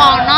ออกนอก